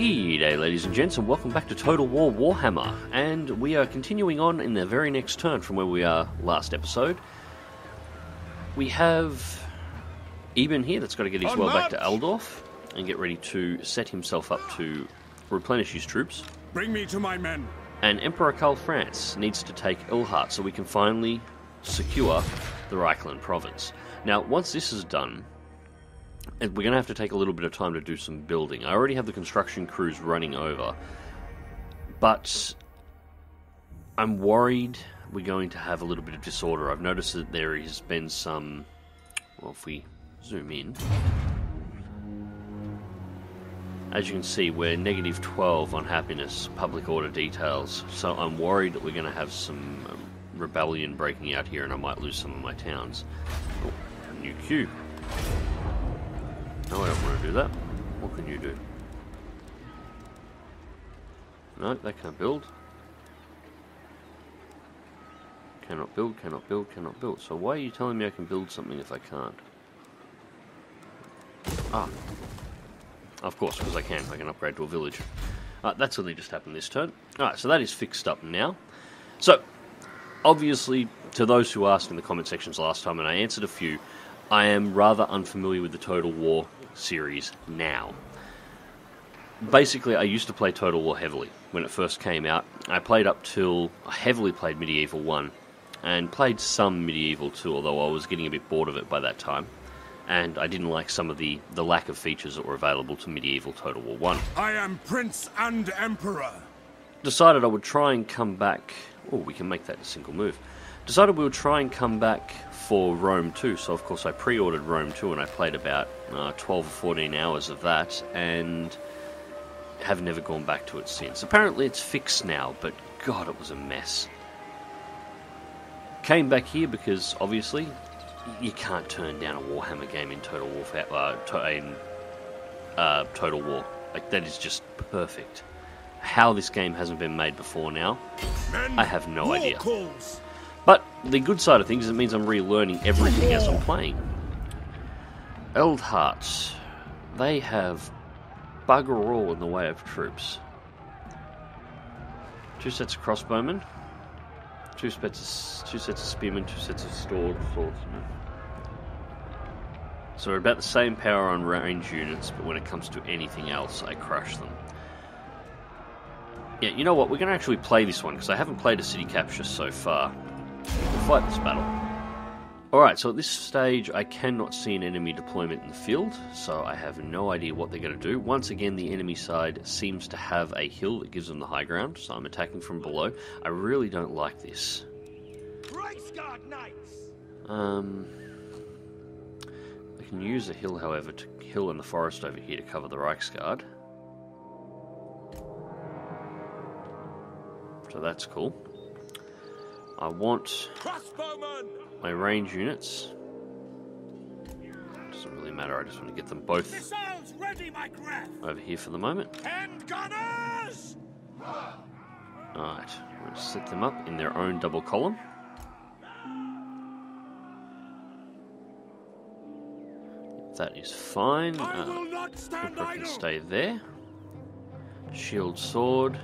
G'day, eh, ladies and gents, and welcome back to Total War Warhammer. And we are continuing on in the very next turn from where we are last episode. We have Eben here that's got to get his oh, On well back to Altdorf and get ready to set himself up to replenish his troops. Bring me to my men. And Emperor Karl Franz needs to take Eilhart so we can finally secure the Reikland province. Now, once this is done, and we're going to have to take a little bit of time to do some building. I already have the construction crews running over, but I'm worried we're going to have a little bit of disorder. I've noticed that there has been some. Well, if we zoom in, as you can see, we're negative 12 on happiness, public order details. So I'm worried that we're going to have some um, rebellion breaking out here and I might lose some of my towns. Oh, new queue. No, I don't want to do that. What can you do? No, they can't build. Cannot build, cannot build, cannot build. So why are you telling me I can build something if I can't? Ah. Of course, because I can. I can upgrade to a village. Uh, that's only just happened this turn. Alright, so that is fixed up now. So, obviously, to those who asked in the comment sections last time, and I answered a few, I am rather unfamiliar with the Total War series now. Basically, I used to play Total War heavily when it first came out. I played up till I heavily played Medieval 1 and played some Medieval 2, although I was getting a bit bored of it by that time. And I didn't like some of the, the lack of features that were available to Medieval Total War 1 I am Prince and Emperor. decided I would try and come back. Oh, we can make that a single move. Decided we would try and come back for Rome 2. So, of course, I pre ordered Rome 2 and I played about uh, 12 or 14 hours of that and have never gone back to it since. Apparently, it's fixed now, but God, it was a mess. Came back here because obviously you can't turn down a Warhammer game in Total Warfare. Uh, to, in uh, Total War. Like that is just perfect. How this game hasn't been made before now, I have no idea. calls. But the good side of things is it means I'm relearning everything as I'm playing. Eilhart, they have bugger all in the way of troops. Two sets of crossbowmen, two sets of, two sets of spearmen, two sets of sword swordsmen. So we're about the same power on range units, but when it comes to anything else, I crush them. Yeah, you know what? We're going to actually play this one because I haven't played a city capture so far. We'll fight this battle. Alright, so at this stage, I cannot see an enemy deployment in the field, so I have no idea what they're going to do. Once again, the enemy side seems to have a hill that gives them the high ground, so I'm attacking from below. I really don't like this. Um, I can use a hill, however, to hill in the forest over here to cover the Reiksguard. So that's cool. I want Crossbowmen. My range units. Doesn't really matter, I just want to get them both ready, over here for the moment. Alright, we're going to set them up in their own double column. That is fine. I Uh, will not stand Emperor can stay there. Shield sword.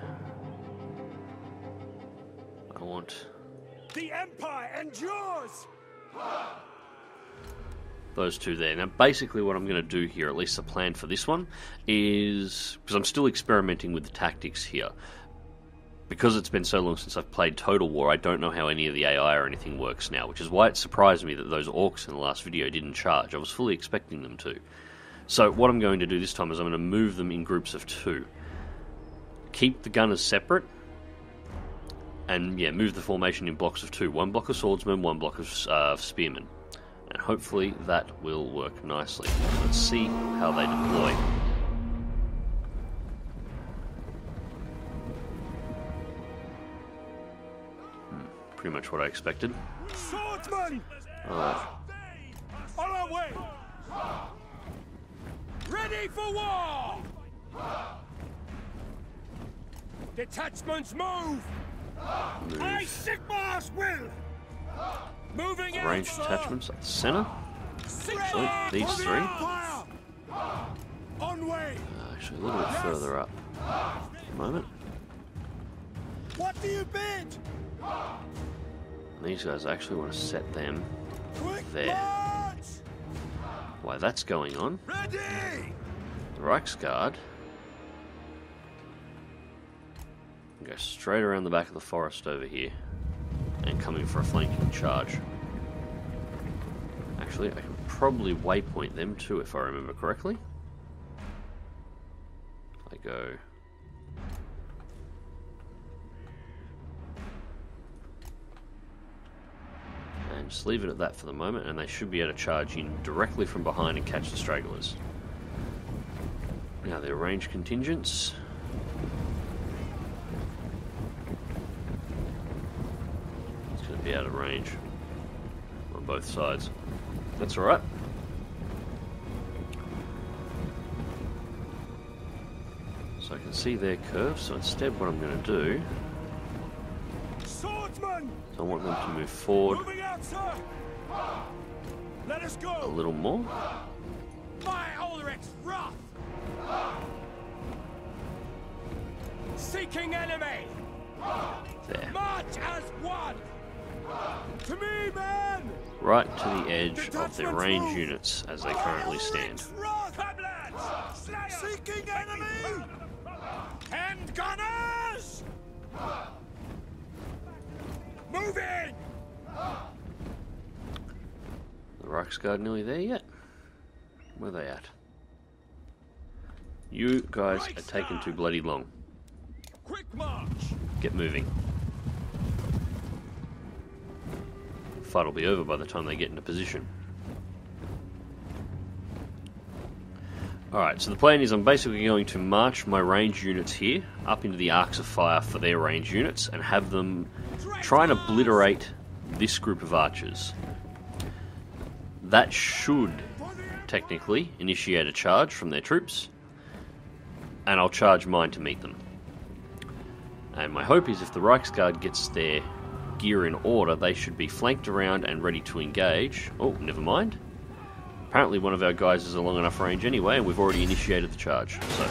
I want The Empire endures. those two there. Now, basically, what I'm going to do here, at least the plan for this one, is because I'm still experimenting with the tactics here. Because it's been so long since I've played Total War, I don't know how any of the AI or anything works now, which is why it surprised me that those orcs in the last video didn't charge. I was fully expecting them to. So, what I'm going to do this time is I'm going to move them in groups of two. Keep the gunners separate, and yeah, move the formation in blocks of two. One block of swordsmen, one block of uh, spearmen. And hopefully that will work nicely. Let's see how they deploy. Hmm, pretty much what I expected. Swordsmen. Alright. On our way. Ready for war. Detachments move. I Sigmar's will. Moving out, Ranged attachments at the center. Sigmar these three. Empire. On way. Uh, Actually, a little bit further up. A moment. What do you bid? These guys actually want to set them There. Why that's going on. Ready! The Reiksguard go straight around the back of the forest over here and come in for a flanking charge. Actually, I can probably waypoint them too if I remember correctly. I go. And just leave it at that for the moment, and they should be able to charge in directly from behind and catch the stragglers. Now their range contingents. It's going to be out of range on both sides. That's alright. So I can see their curve, so instead what I'm going to do Swordsman! I want them to move forward Moving out, sir! Let us go. a little more. By Ulric's wrath! Seeking enemy! There. March as one! To me, men! Right to the edge of their range units as they currently stand. Seeking enemy! Hand gunners! Moving! The Reiksguard nearly there yet? Where are they at? You guys are taking too bloody long. Quick march! Get moving. Fight will be over by the time they get into position. Alright, so the plan is I'm basically going to march my range units here up into the arcs of fire for their range units and have them try and obliterate this group of archers. That should technically initiate a charge from their troops, and I'll charge mine to meet them. And my hope is if the Reiksguard gets their gear in order, they should be flanked around and ready to engage. Oh, never mind. Apparently, one of our guys is a long enough range anyway, and we've already initiated the charge. So,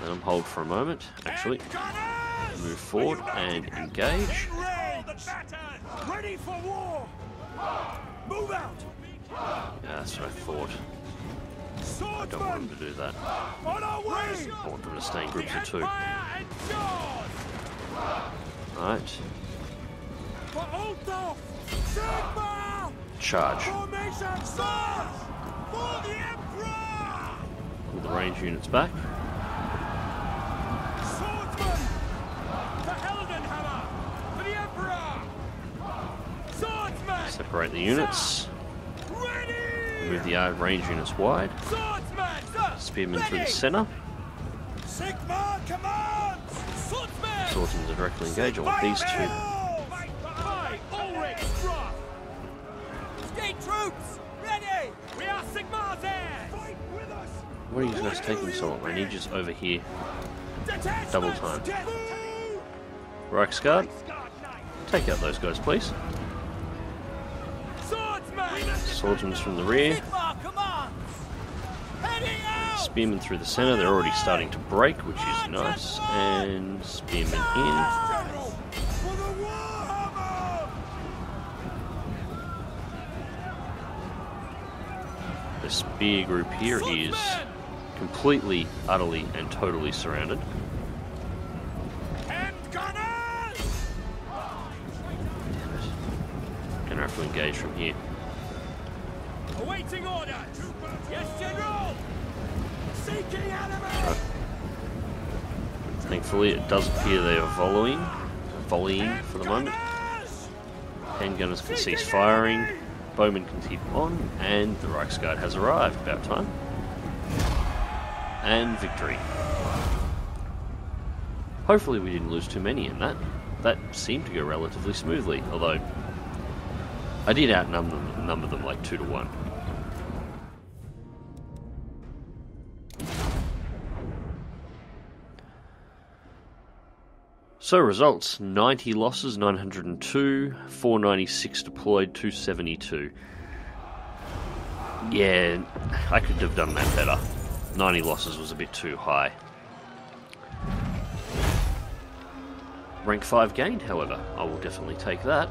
let them hold for a moment. Actually, move forward and engage. Ready for war! Move out! Yeah, that's what I thought. I don't want them to do that. I want them to stay in groups of two. Right, charge. Pull the range units back. Separate the units. Move the uh, range units wide. Spearmen through the centre. Sigmar Swordsmen to directly engage. I want these two. Fight by Ulric's wrath! State troops! Ready! We are Sigmar's heirs! Fight with us! What are you guys taking so long? I need you just over here. Double time. Reiksguard, take out those guys, please. Swordsman! Swordsmen from the rear. Sigmar commands! Heading out! Spearmen through the centre. They're already starting to break, which is nice. And spearmen in. The spear group here is completely, utterly, and totally surrounded. Hand gunners! Gonna have to engage from here. Thankfully, it does appear they are volleying, volleying for the moment. Handgunners can cease firing, bowmen can keep on, and the Reiksguard has arrived. About time. And victory. Hopefully, we didn't lose too many in that. That seemed to go relatively smoothly, although I did outnumber them, number them like two to one. So results 90 losses, 902, 496 deployed, 272. Yeah, I could have done that better. 90 losses was a bit too high. Rank 5 gained, however. I will definitely take that.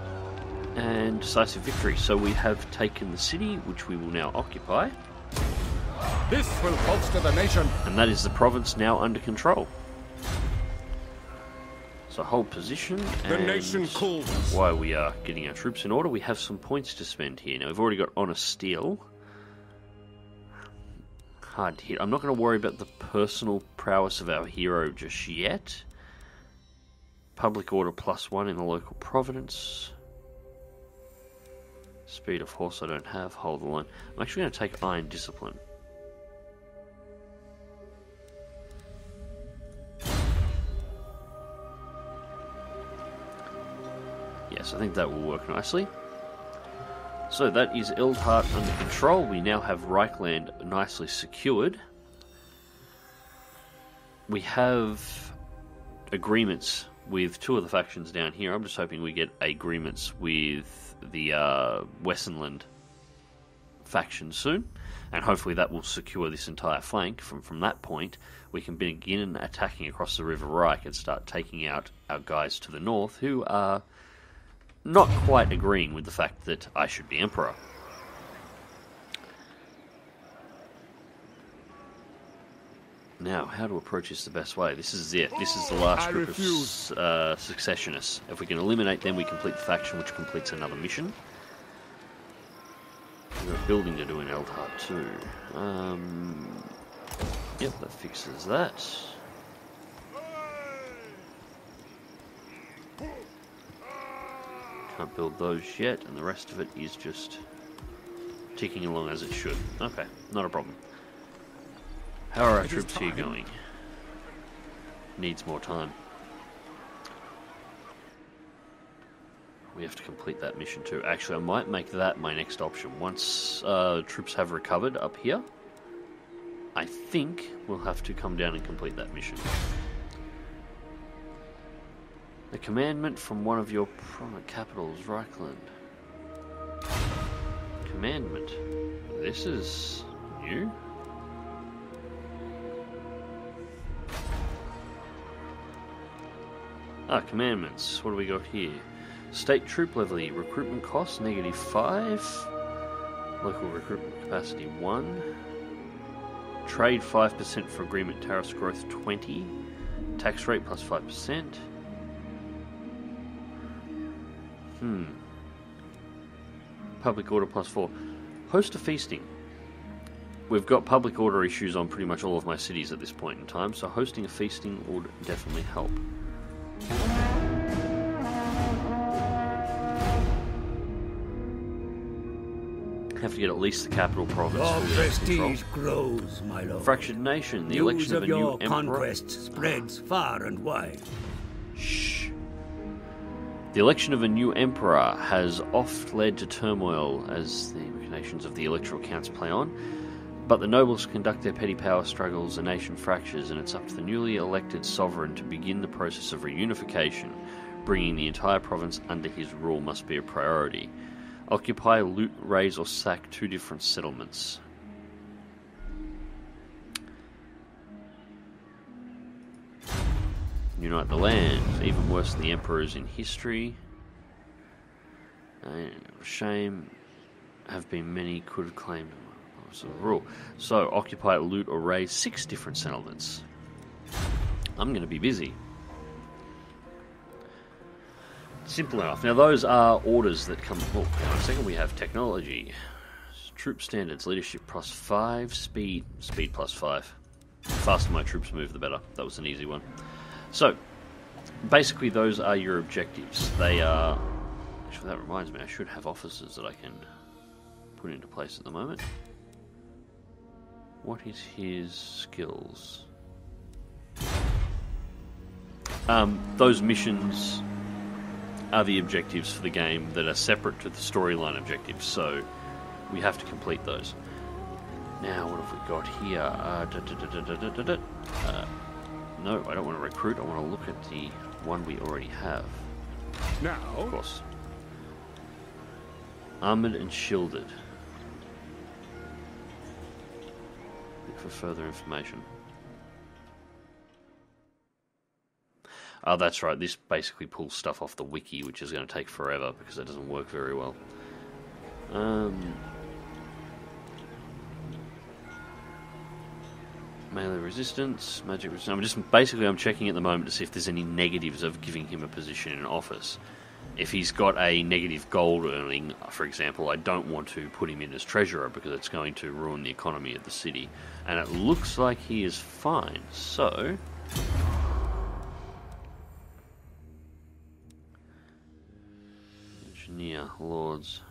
And decisive victory. So we have taken the city, which we will now occupy. This will bolster the nation. And that is the province now under control. So hold position. The and nation calls. While we are getting our troops in order, we have some points to spend here. Now we've already got honest steel. Hard hit. I'm not going to worry about the personal prowess of our hero just yet. Public order plus one in the local providence. Speed of horse I don't have. Hold the line. I'm actually going to take iron discipline. Yes, I think that will work nicely. So that is Eilhart under control. We now have Reikland nicely secured. We have agreements with two of the factions down here. I'm just hoping we get agreements with the uh, Wissenland faction soon, and hopefully that will secure this entire flank. From from that point, we can begin attacking across the River Reik and start taking out our guys to the north, who are not quite agreeing with the fact that I should be emperor. Now, how to approach this the best way? This is it. This is the last I group refuse. of uh, successionists. If we can eliminate them, we complete the faction, which completes another mission. We've got building to do in Eilhart too. Um, yep, that fixes that. Can't build those yet, and the rest of it is just ticking along as it should. Okay, not a problem. How are our troops here going? Needs more time. We have to complete that mission too. Actually, I might make that my next option. Once uh, troops have recovered up here, I think we'll have to come down and complete that mission. The commandment from one of your prominent capitals, Reikland. Commandment. This is new. Ah, commandments. What do we got here? State troop levy, recruitment cost negative 5. Local recruitment capacity 1. Trade 5% for agreement tariffs growth 20. Tax rate plus 5%. Hmm. Public order plus 4. Host a feasting. We've got public order issues on pretty much all of my cities at this point in time, so hosting a feasting would definitely help. Have to get at least the capital province. Your under control. grows, my lord. Fractured nation. The News election of of a new your emperor. conquest spreads far and wide. Shh. The election of a new emperor has oft led to turmoil as the machinations of the electoral counts play on. But the nobles conduct their petty power struggles, the nation fractures, and it's up to the newly elected sovereign to begin the process of reunification. Bringing the entire province under his rule must be a priority. Occupy, loot, raise, or sack two different settlements. Unite the land. Even worse than the emperors in history. And shame have been many could have claimed was the rule. So occupy, loot, or raise six different settlements. I'm going to be busy. Simple enough. Now those are orders that come. Oh, a second. We have technology, troop standards, leadership plus five, speed, speed plus five. The faster my troops move, the better. That was an easy one. So, basically, those are your objectives. They are. Actually, that reminds me, I should have officers that I can put into place at the moment. What is his skills? Um, those missions are the objectives for the game that are separate to the storyline objectives, so we have to complete those. Now, what have we got here? Uh, da, no, I don't want to recruit. I want to look at the one we already have. Now? Of course. Armored and shielded. Look for further information. Oh, that's right. This basically pulls stuff off the wiki, which is going to take forever because it doesn't work very well. Um, melee resistance, magic resistance. I'm just basically I'm checking at the moment to see if there's any negatives of giving him a position in office. If he's got a negative gold earning, for example, I don't want to put him in as treasurer because it's going to ruin the economy of the city. And it looks like he is fine. So Engineer, Lords.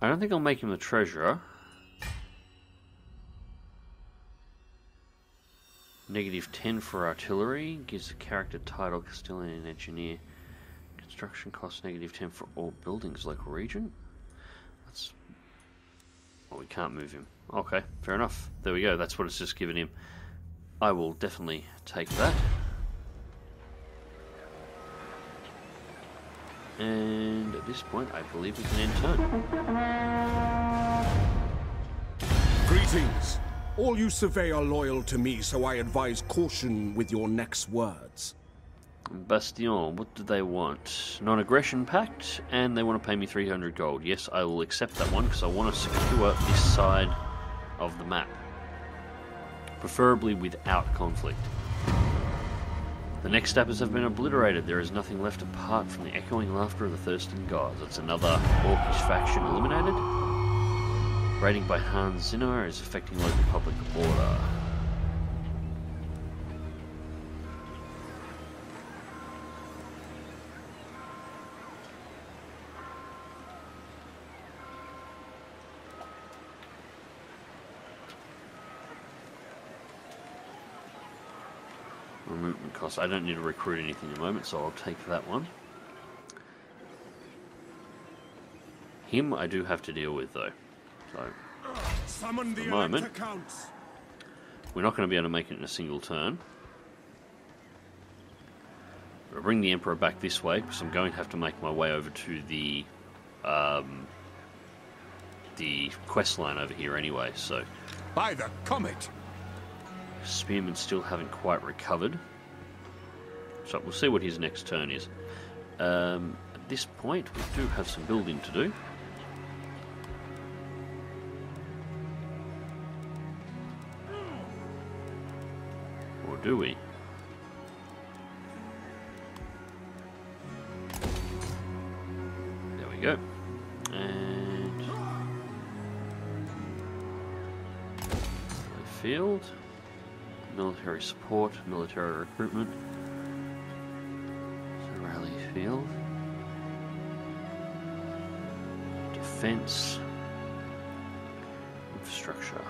I don't think I'll make him the treasurer. Negative 10 for artillery. Gives the character title Castilian Engineer. Construction cost negative 10 for all buildings, local region. That's. Well, we can't move him. Okay, fair enough. There we go. That's what it's just given him. I will definitely take that. And at this point, I believe we can end turn. Greetings. All you survey are loyal to me, so I advise caution with your next words. Bastion, what do they want? Non aggression pact, and they want to pay me 300 gold. Yes, I will accept that one because I want to secure this side of the map. Preferably without conflict. The Necksnappers have been obliterated. There is nothing left apart from the echoing laughter of the thirsting gods. It's another orcish faction eliminated. Raiding by Hans Zimmer is affecting local public order. Recruitment costs. I don't need to recruit anything at the moment, so I'll take that one. Him I do have to deal with though. So Summon the, moment. accounts. we're not going to be able to make it in a single turn. I'll bring the Emperor back this way because I'm going to have to make my way over to the um, the quest line over here anyway. So By the comet. Spearmen still haven't quite recovered. So we'll see what his next turn is. Um, at this point, we do have some building to do. Do we? There we go. And field military support, military recruitment. So rally field. Defense. Infrastructure.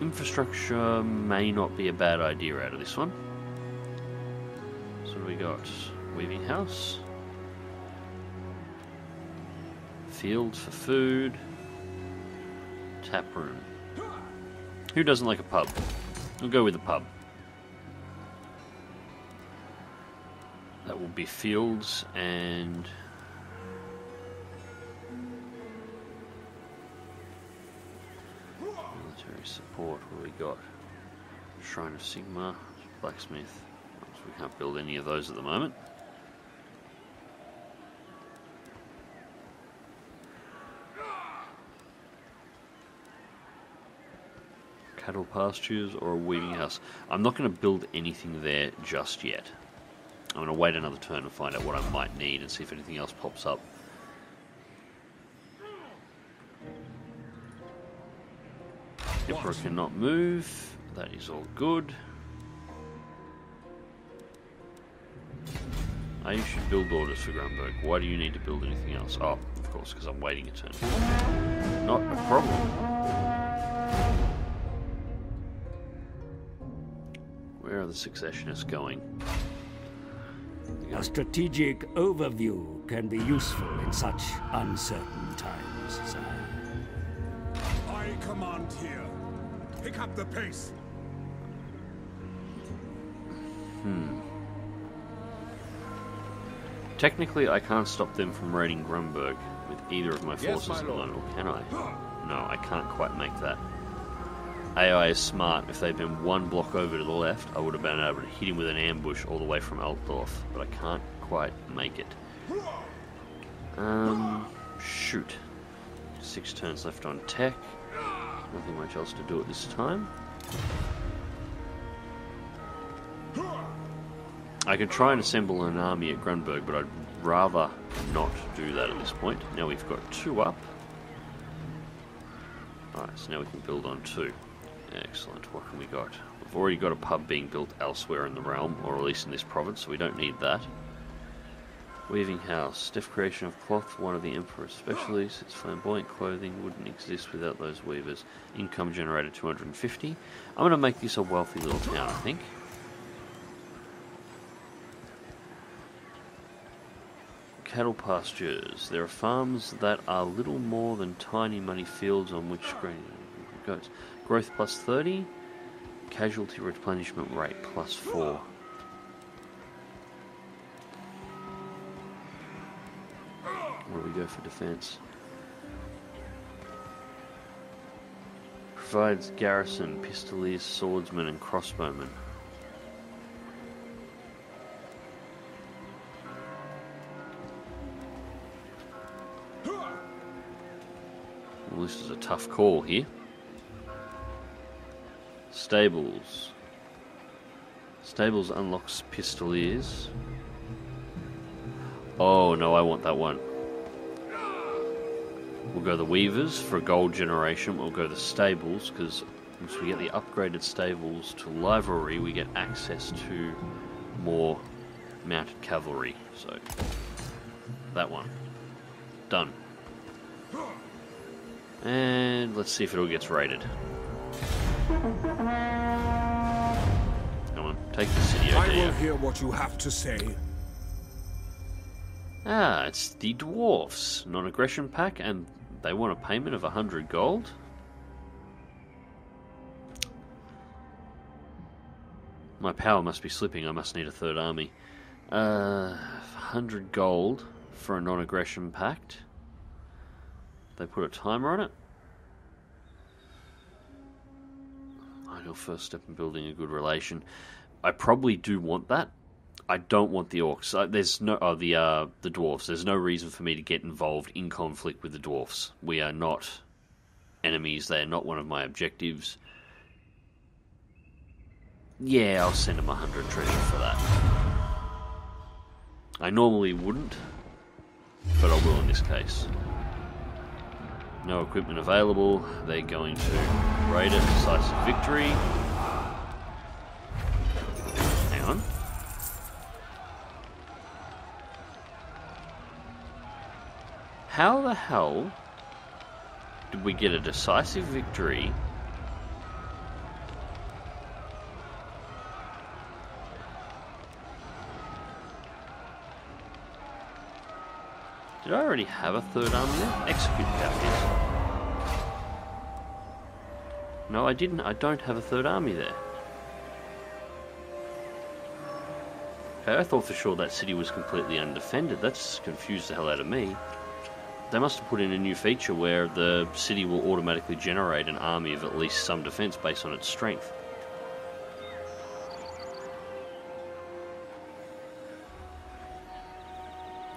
Infrastructure may not be a bad idea out of this one. So what do we got? Weaving house. Fields for food. Tap room. Who doesn't like a pub? We'll go with the pub. That will be fields and What do we got? Shrine of Sigmar, blacksmith. We can't build any of those at the moment. cattle pastures or a weaving house. I'm not going to build anything there just yet. I'm going to wait another turn and find out what I might need and see if anything else pops up. Emperor cannot move. That is all good. I should build orders for Grunburg. Why do you need to build anything else? Oh, of course, because I'm waiting a turn. Not a problem. Where are the successionists going? A strategic overview can be useful in such uncertain times, sire. Pick up the pace. Technically, I can't stop them from raiding Grunburg with either of my Yes, forces my at the or can I? No, I can't quite make that. AI is smart. If they'd been one block over to the left, I would have been able to hit him with an ambush all the way from Altdorf, but I can't quite make it. Um, shoot. Six turns left on tech. Nothing much else to do at this time. I could try and assemble an army at Grunburg, but I'd rather not do that at this point. Now we've got two up. Alright, so now we can build on two. Excellent. What can we got? We've already got a pub being built elsewhere in the realm, or at least in this province, so we don't need that. Weaving house. Deaf creation of cloth, one of the Emperor's specialties. Its flamboyant clothing wouldn't exist without those weavers. Income generated 250. I'm going to make this a wealthy little town, I think. Cattle pastures. There are farms that are little more than tiny muddy fields on which grain. Growth plus 30. Casualty replenishment rate plus 4. Go for defense? Provides garrison, pistoliers, swordsmen, and crossbowmen. Well, this is a tough call here. Stables. Stables unlocks pistoliers. Oh no, I want that one. We'll go the Weavers for a gold generation. We'll go the Stables because once we get the upgraded Stables to Livery, we get access to more mounted cavalry. So, that one. Done. And let's see if it all gets raided. Come on, take the city, I will hear what you have to say. Ah, it's the dwarfs non-aggression pack, and they want a payment of hundred gold. My power must be slipping. I must need a third army. Uh, hundred gold for a non-aggression pact. They put a timer on it. Ideal first step in building a good relation. I probably do want that. I don't want the orcs. Uh, there's no oh, the uh, the dwarfs. There's no reason for me to get involved in conflict with the dwarfs. We are not enemies. They are not one of my objectives. Yeah, I'll send them a hundred treasure for that. I normally wouldn't, but I will in this case. No equipment available. They're going to raid it. Decisive victory. How the hell did we get a decisive victory? Did I already have a third army there? Execute captives. No, I didn't. I don't have a third army there. Okay, I thought for sure that city was completely undefended. That's confused the hell out of me. They must have put in a new feature where the city will automatically generate an army of at least some defense based on its strength.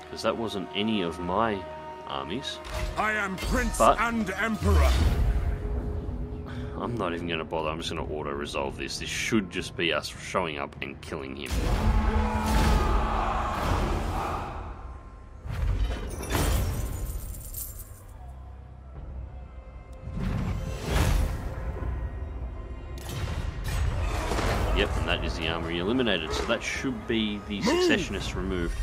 Because that wasn't any of my armies. I am Prince But- and Emperor. I'm not even going to bother. I'm just going to auto resolve this. This should just be us showing up and killing him. Eliminated. So that should be the successionists removed.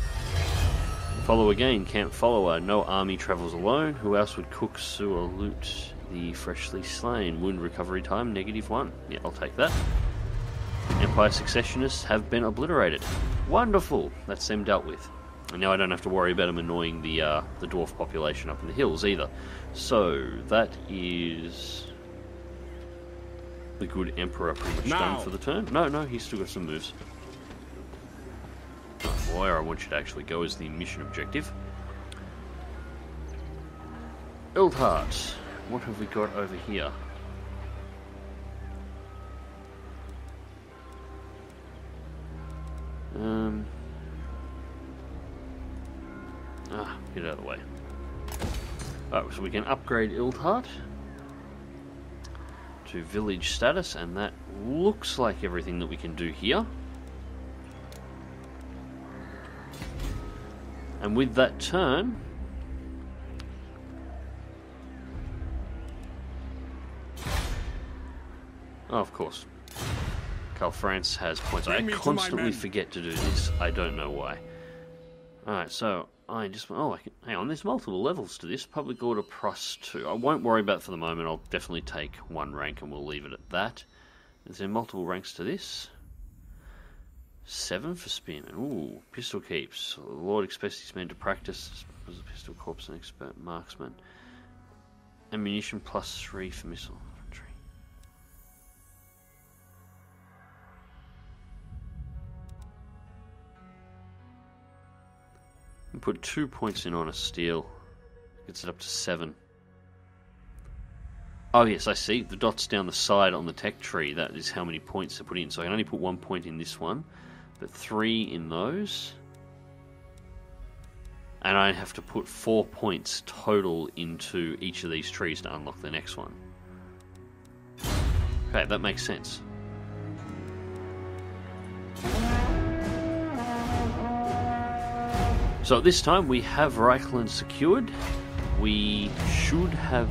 Follow again, camp follower. No army travels alone. Who else would cook, sewer, loot the freshly slain? Wound recovery time, negative one. Yeah, I'll take that. Empire successionists have been obliterated. Wonderful. That's them dealt with. And now I don't have to worry about them annoying the uh, the dwarf population up in the hills either. So that is the good emperor pretty much Now. done for the turn. No, no, he's still got some moves. Right, where I want you to actually go is the mission objective. Eilhart, what have we got over here? Um. Ah, get out of the way. Alright, so we can upgrade Eilhart to village status, and that looks like everything that we can do here. And with that turn, oh, of course, Karl Franz has points. Bring I me to constantly forget to do this. I don't know why. Alright, so I just oh, I can, hang on. There's multiple levels to this. Public order plus two. I won't worry about for the moment. I'll definitely take one rank and we'll leave it at that. Is there multiple ranks to this? Seven for spearmen. Ooh, pistol keeps. Lord expects these men to practice as a pistol corps and expert marksman. Ammunition plus three for missile And put two points in on a steel. Gets it up to seven. Oh yes, I see. The dots down the side on the tech tree, that is how many points to put in. So I can only put one point in this one, but three in those. And I have to put four points total into each of these trees to unlock the next one. Okay, that makes sense. So at this time we have Reikland secured. We should have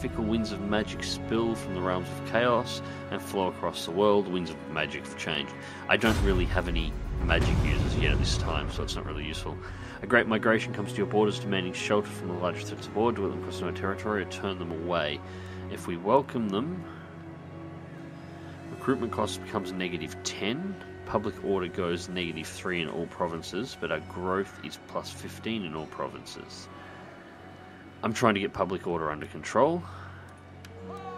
fickle winds of magic spill from the realms of chaos and flow across the world. Winds of magic for change. I don't really have any magic users yet at this time, so it's not really useful. A great migration comes to your borders, demanding shelter from the larger threats of aboard. Let them cross no territory or turn them away. If we welcome them, recruitment cost becomes negative 10. Public order goes negative 3 in all provinces, but our growth is plus 15 in all provinces. I'm trying to get public order under control.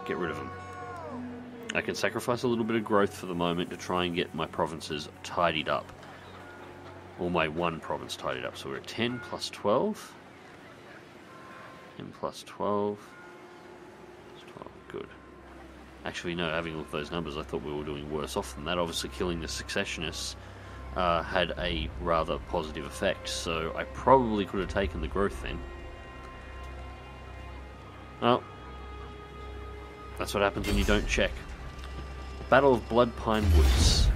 Get rid of them. I can sacrifice a little bit of growth for the moment to try and get my provinces tidied up. Or my one province tidied up. So we're at 10 plus 12. 10 plus 12. Plus 12. Good. Actually, no, having looked at those numbers, I thought we were doing worse off than that. Obviously, killing the successionists uh, had a rather positive effect, so I probably could have taken the growth then. Oh. That's what happens when you don't check. Battle of Blood Pine Woods.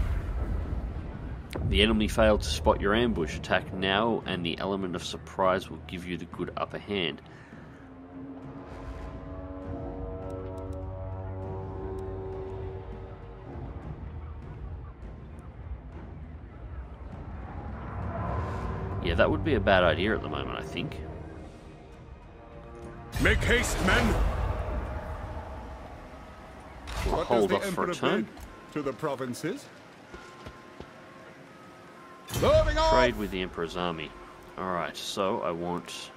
The enemy failed to spot your ambush. Attack now, and the element of surprise will give you the good upper hand. That would be a bad idea at the moment, I think. Make haste, men! We'll What hold does off the for a turn. to the provinces? Moving on! Trade with the Emperor's army. Alright, so I want.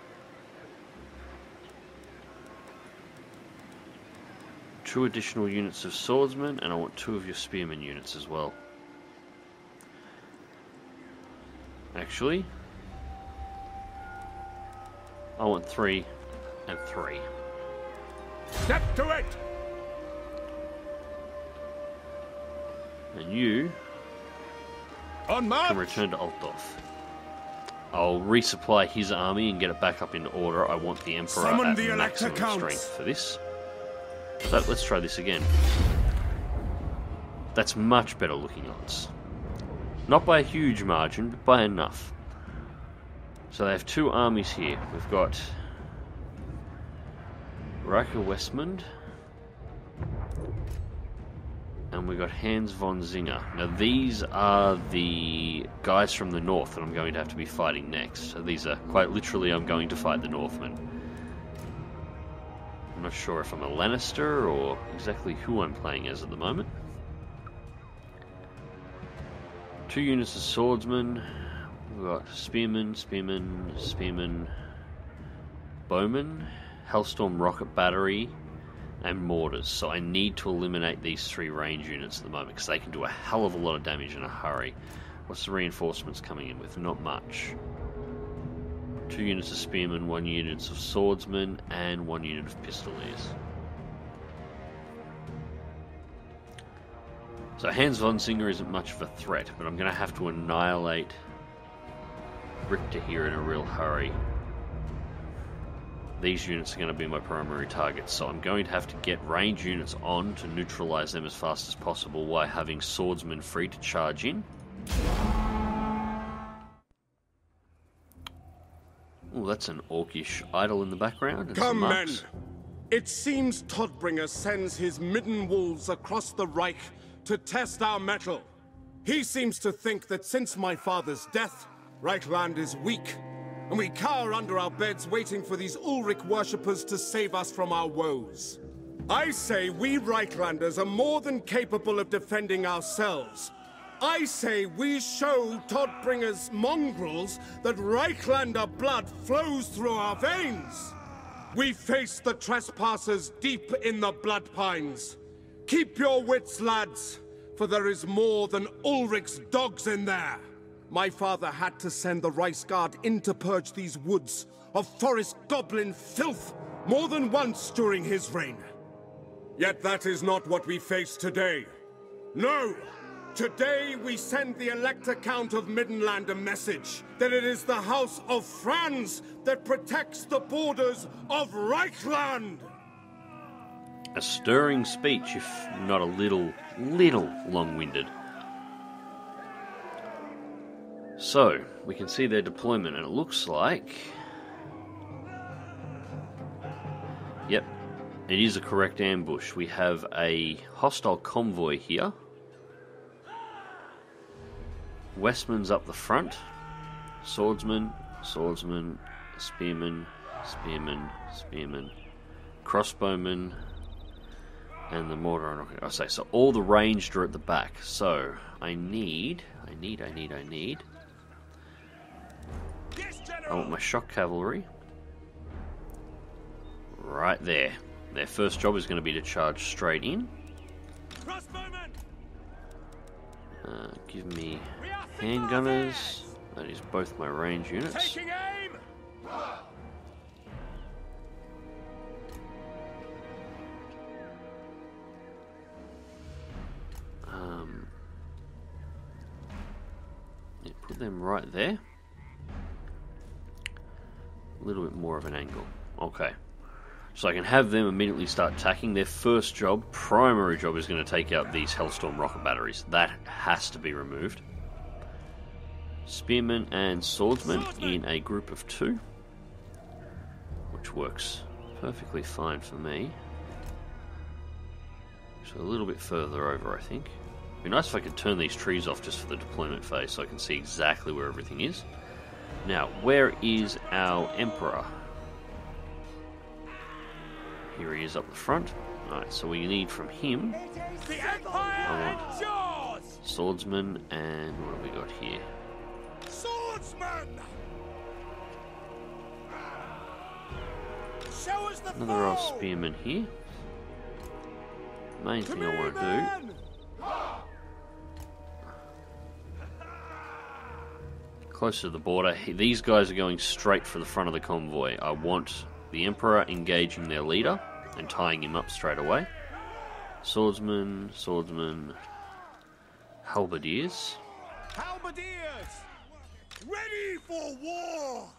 Two additional units of swordsmen, and I want two of your spearmen units as well. Actually, I want three and three. Step to it! And you On can march! return to Altdorf. I'll resupply his army and get it back up into order. I want the Emperor Summon at the maximum Counts. strength for this. So let's try this again. That's much better looking odds. Not by a huge margin, but by enough. So they have two armies here. We've got Riker Westmund and we've got Hans von Zinger. Now these are the guys from the north that I'm going to have to be fighting next. So these are quite literally I'm going to fight the Northmen. I'm not sure if I'm a Lannister or exactly who I'm playing as at the moment. Two units of swordsmen. Got spearmen, spearmen, spearmen, bowmen, Hellstorm rocket battery, and mortars. So I need to eliminate these three range units at the moment because they can do a hell of a lot of damage in a hurry. What's the reinforcements coming in with? Not much. Two units of spearmen, one unit of swordsmen, and one unit of pistoliers. So Hans von Singer isn't much of a threat, but I'm going to have to annihilate Richter here in a real hurry. These units are going to be my primary targets, so I'm going to have to get range units on to neutralize them as fast as possible while having swordsmen free to charge in. Oh, that's an orcish idol in the background. and Come, men! It seems Todbringer sends his midden wolves across the Reik to test our mettle. He seems to think that since my father's death, Reikland is weak, and we cower under our beds waiting for these Ulric worshippers to save us from our woes. I say we Reiklanders are more than capable of defending ourselves. I say we show Todbringer's mongrels that Reiklander blood flows through our veins. We face the trespassers deep in the blood pines. Keep your wits, lads, for there is more than Ulric's dogs in there. My father had to send the Reiksguard in to purge these woods of forest goblin filth more than once during his reign. Yet that is not what we face today. No! Today we send the Elector Count of Middenland a message that it is the House of Franz that protects the borders of Reikland! A stirring speech, if not a little, little long So, we can see their deployment, and it looks like. Yep, it is a correct ambush. We have a hostile convoy here. Westman's up the front. Swordsman, swordsman, spearman, spearman, spearman, crossbowman, and the mortar. I say so. All the ranged are at the back. So I need, I need, I need, I need. I want my shock cavalry right there. Their first job is going to be to charge straight in. Uh, give me handgunners. That is both my range units. Um, yeah, put them right there. A little bit more of an angle. Okay. So I can have them immediately start attacking. Their first job, primary job, is going to take out these Hellstorm rocket batteries. That has to be removed. Spearmen and swordsmen in a group of two, which works perfectly fine for me. So a little bit further over, I think. It'd Be nice if I could turn these trees off just for the deployment phase so I can see exactly where everything is. Now, where is our Emperor? Here he is up the front. Alright, so we need from him Empire endures! swordsman and what have we got here? Swordsman! Show us the Another row of foe! spearmen here. Main thing I want to do men! closer to the border. These guys are going straight for the front of the convoy. I want the Emperor engaging their leader and tying him up straight away. Swordsman, swordsman, halberdiers. Halberdiers! Ready for war!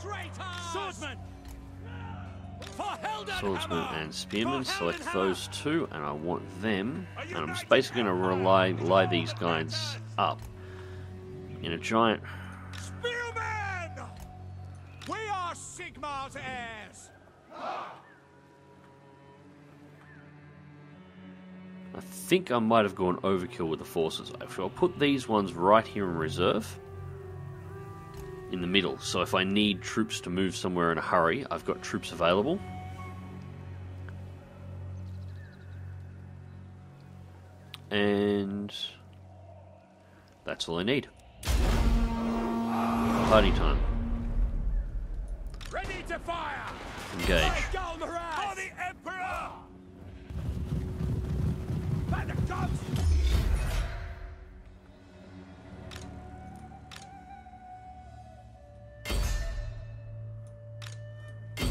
Traitor! Swordsman! Swordsman and spearmen. Select those two, and I want them. And I'm just basically going to rely lie these guys up in a giant. Spearmen! We are Sigmar's heirs! I think I might have gone overkill with the forces. Actually, I'll put these ones right here in reserve. In the middle, so if I need troops to move somewhere in a hurry, I've got troops available. And that's all I need. Party time. Ready to fire! Engage.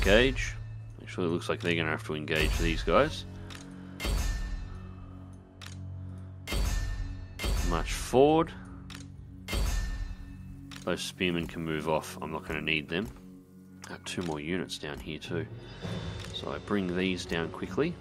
Engage. Actually, it looks like they're going to have to engage these guys. March forward. Those spearmen can move off. I'm not going to need them. Have two more units down here too. So I bring these down quickly.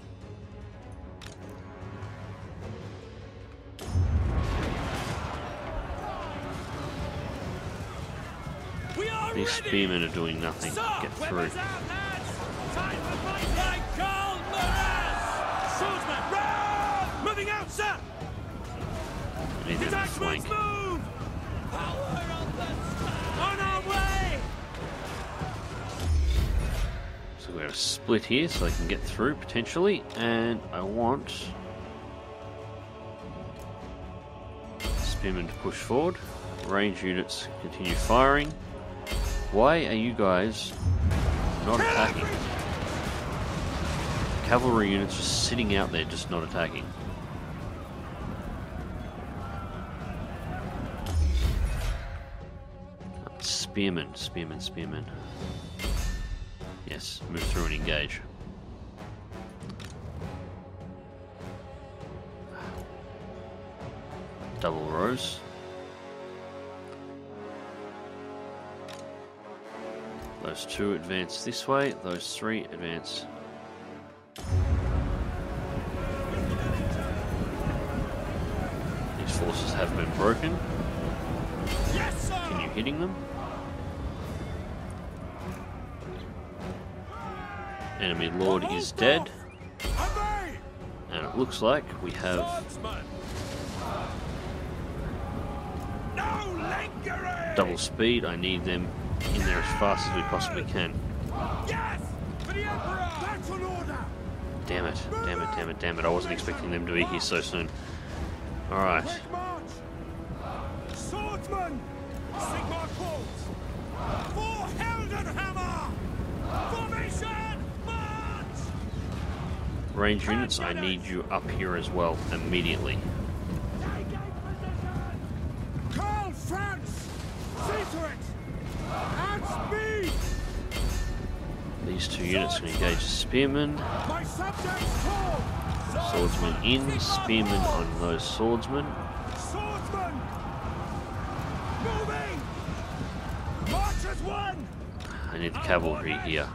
These spearmen are doing nothing to get through. weapons out, lads! Time for fight like Karl Maras! Swordsman, run! Moving out, sir! I need them to move! On the sky! On our way! So we have a split here so they can get through potentially. And I want spearmen to push forward. Range units continue firing. Why are you guys not attacking? Cavalry units just sitting out there, just not attacking. Spearmen, spearmen, spearmen. Yes, move through and engage. Double rows. Those two advance this way, those three advance. These forces have been broken. Yes, sir! Continue hitting them. Enemy lord is dead, and it looks like we have Swordsman! No lingering! double speed. I need them in there as fast as we possibly can. Yes! For the Emperor! That's an order! Damn it, damn it, damn it, damn it. I wasn't expecting them to be here so soon. Alright, Swordsman! Sigmar calls! For Heldenhammer! Formation! March! range units, I need you up here as well immediately. Spearmen. My subjects call! Swordsmen in, spearmen on those swordsmen. Swordsman! Moving! March as one! I need the cavalry here.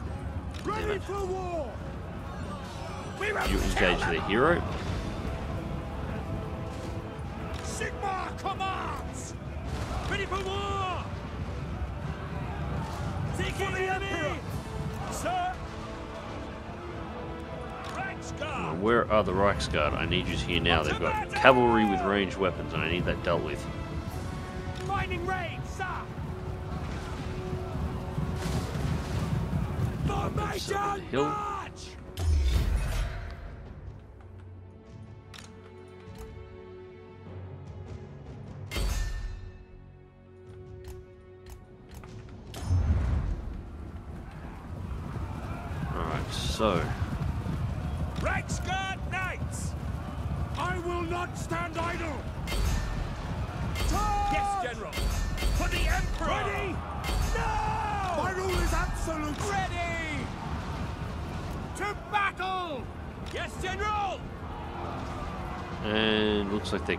Damn it. for war! We will You engage the hero. Sigmar commands! Ready for war! Seeking the enemy! Sir! And Where are the Reiksguard? I need you here now. They've got cavalry with ranged weapons, and I need that dealt with. Mining raid, sir! Formation hill.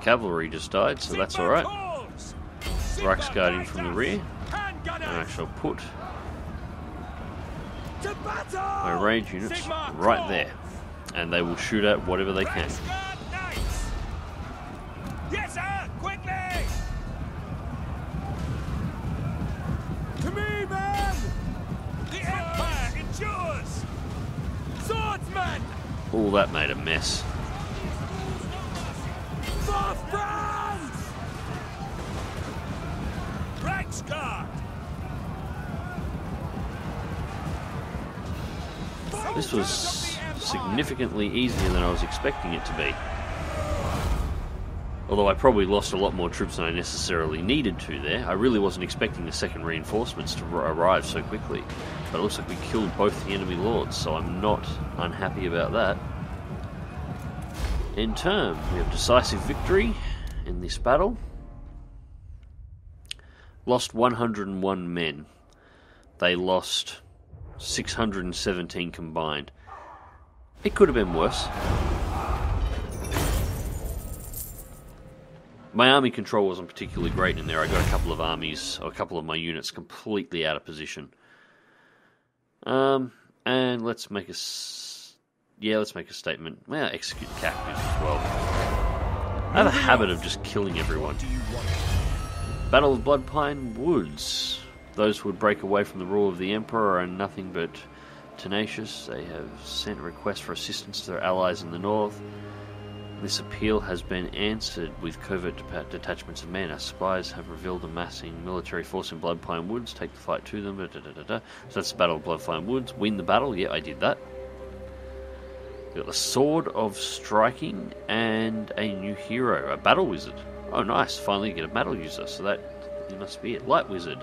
Cavalry just died, so that's alright. Reiksguard guarding from the rear. And I shall put my range units right there, and they will shoot at whatever they can. Yes, sir! Quickly! To me, men! The Empire endures! Swordsman! All that made a mess. France! This was significantly easier than I was expecting it to be. Although I probably lost a lot more troops than I necessarily needed to there. I really wasn't expecting the second reinforcements to arrive so quickly. But it looks like we killed both the enemy lords, so I'm not unhappy about that. In turn, we have decisive victory in this battle. Lost 101 men. They lost 617 combined. It could have been worse. My army control wasn't particularly great in there. I got a couple of armies, or a couple of my units completely out of position. Um, and let's make a, yeah, let's make a statement. Well, execute the captives as well. I have a habit of just killing everyone. Battle of Bloodpine Woods. Those who would break away from the rule of the Emperor are nothing but tenacious. They have sent requests for assistance to their allies in the north. This appeal has been answered with covert de- detachments of men. Our spies have revealed a massing military force in Bloodpine Woods. Take the fight to them. Da, da, da, da, da. So that's the Battle of Bloodpine Woods. Win the battle. Yeah, I did that. We got the Sword of Striking and a new hero, a Battle Wizard. Oh, nice! Finally, get a battle user. So that must be it. Light Wizard.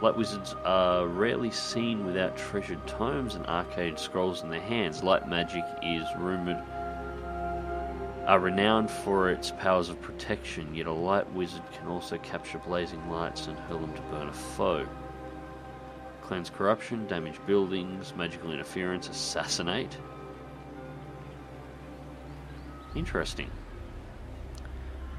Light wizards are rarely seen without treasured tomes and arcade scrolls in their hands. Light magic is rumored are renowned for its powers of protection, yet a light wizard can also capture blazing lights and hurl them to burn a foe. Cleanse corruption, damage buildings, magical interference, assassinate. Interesting.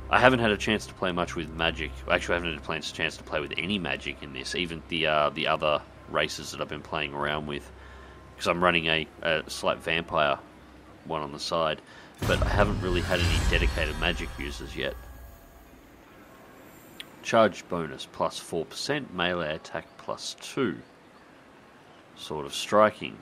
I haven't had a chance to play much with magic. Actually, I haven't had a chance to play with any magic in this. Even the uh, the other races that I've been playing around with, because I'm running a, a slight vampire one on the side, but I haven't really had any dedicated magic users yet. Charge bonus plus four percent, melee attack plus two. Sort of striking.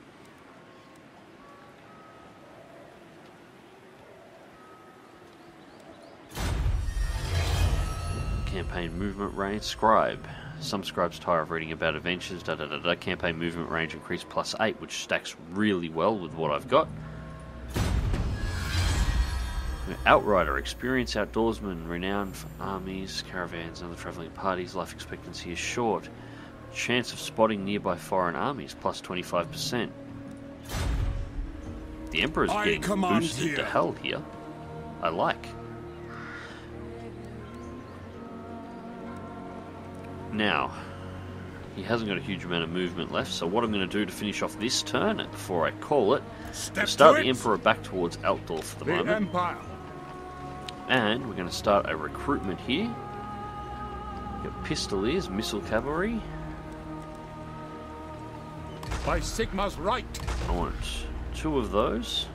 Campaign movement range, scribe. Some scribes tire of reading about adventures, da da da da. Campaign movement range increased plus 8, which stacks really well with what I've got. Outrider, experienced outdoorsman, renowned for armies, caravans, and other travelling parties. Life expectancy is short. Chance of spotting nearby foreign armies, plus 25%. The Emperor's I getting boosted to hell here. I like. Now, he hasn't got a huge amount of movement left, so what I'm going to do to finish off this turn, before I call it, Step start the it. Emperor back towards Altdorf for the, The moment. Empire. And we're going to start a recruitment here. Got Pistoliers, Missile Cavalry. By Sigmar's right. I want two of those.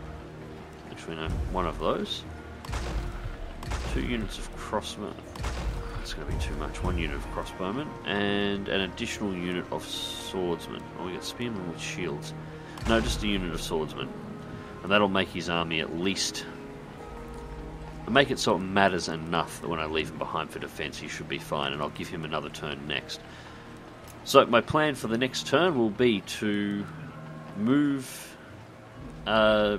Actually, no, one of those. Two units of crossbow. That's going to be too much. One unit of crossbowmen. And an additional unit of swordsmen. Oh, we got spearmen with shields. No, just a unit of swordsmen. And that'll make his army at least. Make it so it matters enough that when I leave him behind for defense, he should be fine, and I'll give him another turn next. So, my plan for the next turn will be to move uh,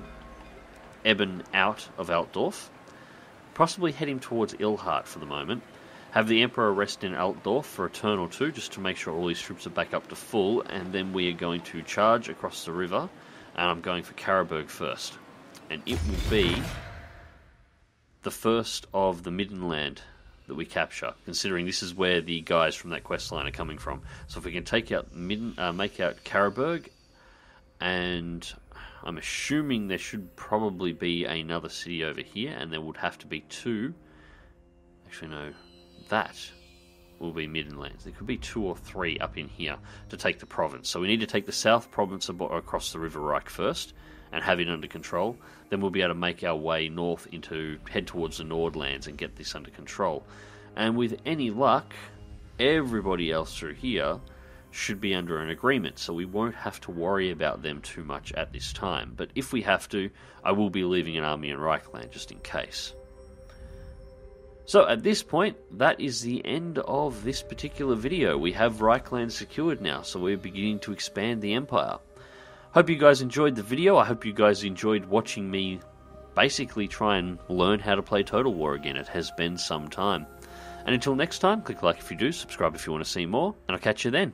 Eben out of Altdorf, possibly head him towards Eilhart for the moment, have the Emperor rest in Altdorf for a turn or two just to make sure all his troops are back up to full, and then we are going to charge across the river, and I'm going for Carroburg first. And it will be the first of the Middenland that we capture, considering this is where the guys from that quest line are coming from. So if we can take out Midden, uh, make out Carroburg, and I'm assuming there should probably be another city over here, and there would have to be two. Actually, no, that will be Middenlands. There could be two or three up in here to take the province. So we need to take the South Province across the River Reik first and have it under control. Then we'll be able to make our way north into head towards the Nordlands and get this under control. And with any luck, everybody else through here should be under an agreement, so we won't have to worry about them too much at this time. But if we have to, I will be leaving an army in Reikland just in case. So at this point, that is the end of this particular video. We have Reikland secured now, so we're beginning to expand the empire. Hope you guys enjoyed the video. I hope you guys enjoyed watching me basically try and learn how to play Total War again. It has been some time. And until next time, click like if you do, subscribe if you want to see more, and I'll catch you then.